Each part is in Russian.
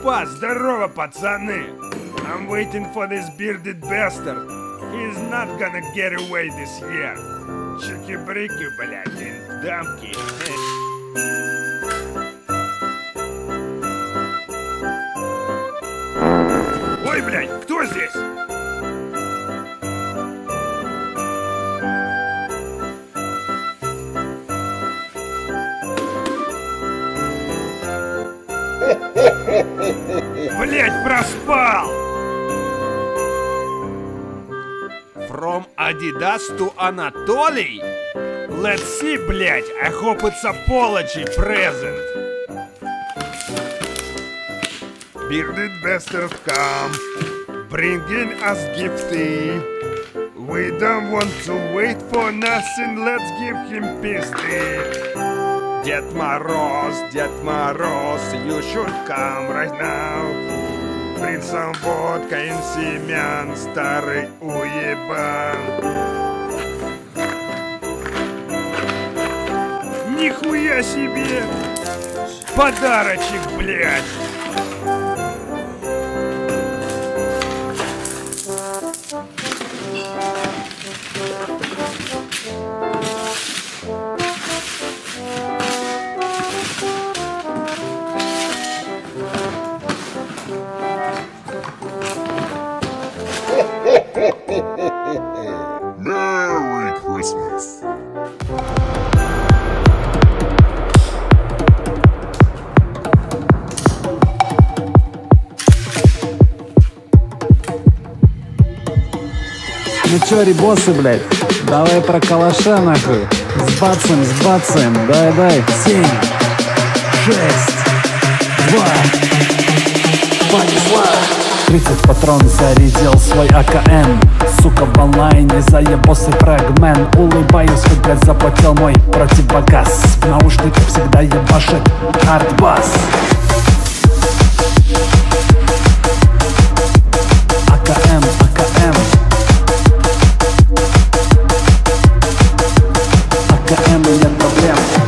Опа, здорово, пацаны! I'm waiting for this bearded bastard. He's not gonna get away this year. Чики-брики, блядь, дамки. Ой, блядь, кто здесь? Проспал! From Adidas to Anatoly? Let's see, блять, I hope it's apology present. Bearded bastard come, bringing us gifty. We don't want to wait for nothing, let's give him pisty. Дед Мороз, Дед Мороз, you should come right now. Принцам водка им семян, старый уебан. Нихуя себе! Подарочек, блядь! Ну чё, ребосы, блядь, давай про калаша, нахуй. Сбацаем, сбацаем, дай-дай. Семь, шесть, два, понесла. 30 патрон зарядил свой АКМ Сука в онлайне заебосы фрагмен Улыбаюсь, хоть, блядь, заплатил мой противогаз. В наушниках всегда ебашит хардбас АКМ, АКМ АКМ нет проблем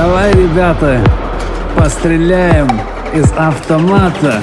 Давай, ребята, постреляем из автомата.